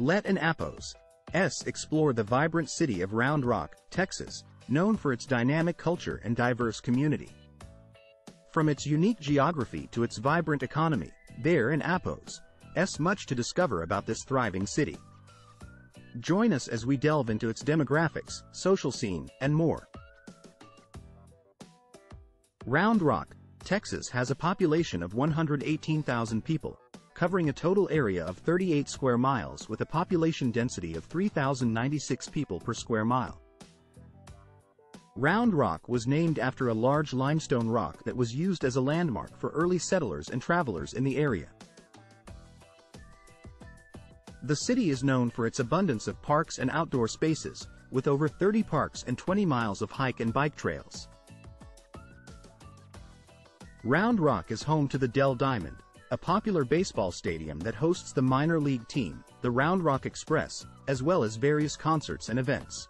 Let and Apos. S. Explore the vibrant city of Round Rock, Texas, known for its dynamic culture and diverse community. From its unique geography to its vibrant economy, there in Apos, S much to discover about this thriving city. Join us as we delve into its demographics, social scene, and more. Round Rock, Texas has a population of 118,000 people, covering a total area of 38 square miles with a population density of 3,096 people per square mile. Round Rock was named after a large limestone rock that was used as a landmark for early settlers and travelers in the area. The city is known for its abundance of parks and outdoor spaces, with over 30 parks and 20 miles of hike and bike trails. Round Rock is home to the Dell Diamond, a popular baseball stadium that hosts the minor league team, the Round Rock Express, as well as various concerts and events.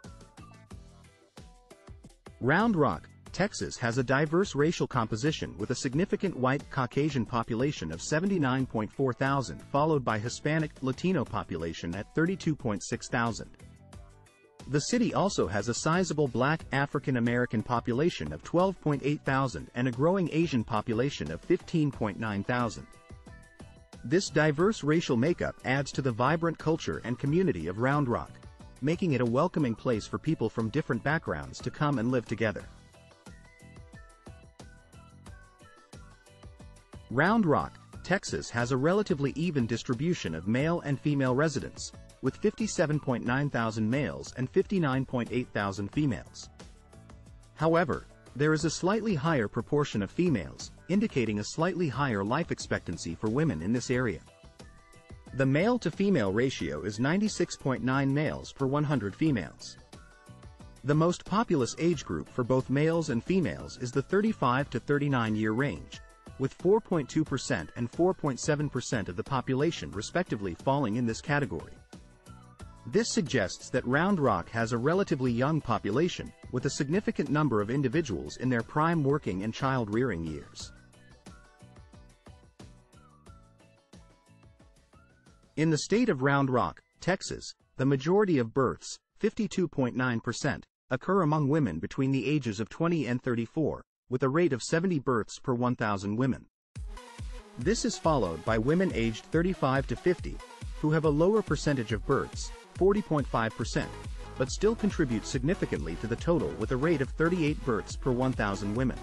Round Rock, Texas has a diverse racial composition with a significant white Caucasian population of 79.4 thousand followed by Hispanic Latino population at 32.6 thousand. The city also has a sizable black African American population of 12.8 thousand and a growing Asian population of 15.9 thousand. This diverse racial makeup adds to the vibrant culture and community of Round Rock, making it a welcoming place for people from different backgrounds to come and live together. Round Rock, Texas has a relatively even distribution of male and female residents, with 57.9 thousand males and 59.8 thousand females. However, there is a slightly higher proportion of females, indicating a slightly higher life expectancy for women in this area. The male-to-female ratio is 96.9 males per 100 females. The most populous age group for both males and females is the 35 to 39 year range, with 4.2% and 4.7% of the population respectively falling in this category. This suggests that Round Rock has a relatively young population, with a significant number of individuals in their prime working and child-rearing years. In the state of Round Rock, Texas, the majority of births, 52.9%, occur among women between the ages of 20 and 34, with a rate of 70 births per 1,000 women. This is followed by women aged 35 to 50, who have a lower percentage of births, 40.5%, but still contribute significantly to the total with a rate of 38 births per 1,000 women.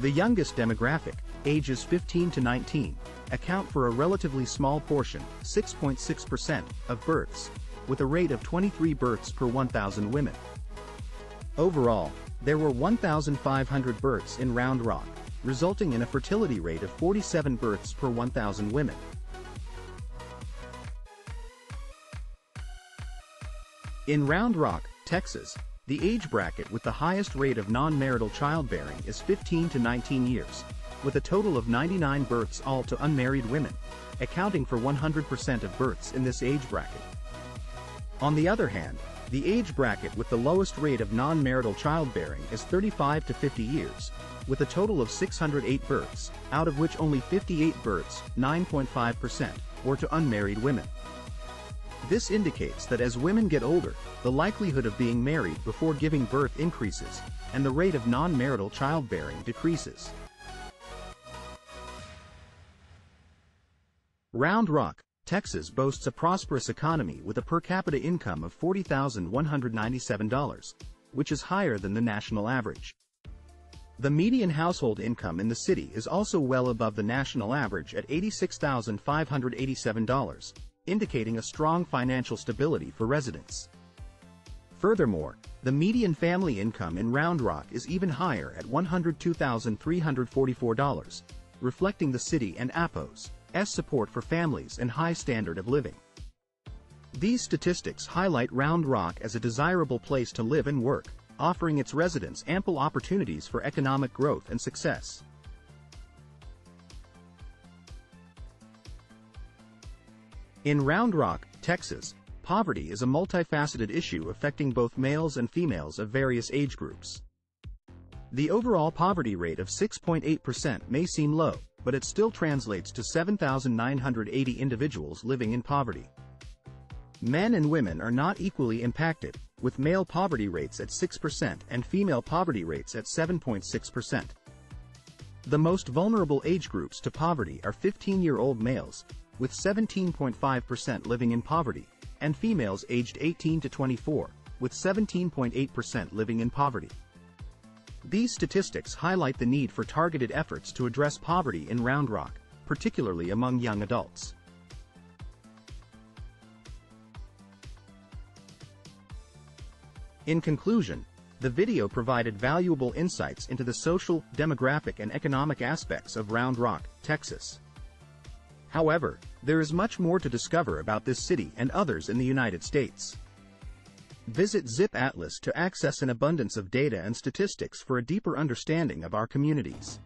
The youngest demographic, ages 15 to 19, account for a relatively small portion, 6.6%, of births, with a rate of 23 births per 1,000 women. Overall, there were 1,500 births in Round Rock, resulting in a fertility rate of 47 births per 1,000 women. In Round Rock, Texas, the age bracket with the highest rate of non-marital childbearing is 15 to 19 years, with a total of 99 births all to unmarried women, accounting for 100% of births in this age bracket. On the other hand, the age bracket with the lowest rate of non-marital childbearing is 35 to 50 years, with a total of 608 births, out of which only 58 births, 9.5%, were to unmarried women. This indicates that as women get older, the likelihood of being married before giving birth increases, and the rate of non-marital childbearing decreases. Round Rock, Texas boasts a prosperous economy with a per capita income of $40,197, which is higher than the national average. The median household income in the city is also well above the national average at $86,587, indicating a strong financial stability for residents. Furthermore, the median family income in Round Rock is even higher at $102,344, reflecting the city and APO's S support for families and high standard of living. These statistics highlight Round Rock as a desirable place to live and work, offering its residents ample opportunities for economic growth and success. In Round Rock, Texas, poverty is a multifaceted issue affecting both males and females of various age groups. The overall poverty rate of 6.8% may seem low, but it still translates to 7,980 individuals living in poverty. Men and women are not equally impacted, with male poverty rates at 6% and female poverty rates at 7.6%. The most vulnerable age groups to poverty are 15-year-old males, with 17.5% living in poverty, and females aged 18 to 24, with 17.8% living in poverty. These statistics highlight the need for targeted efforts to address poverty in Round Rock, particularly among young adults. In conclusion, the video provided valuable insights into the social, demographic and economic aspects of Round Rock, Texas. However, there is much more to discover about this city and others in the United States. Visit Zip Atlas to access an abundance of data and statistics for a deeper understanding of our communities.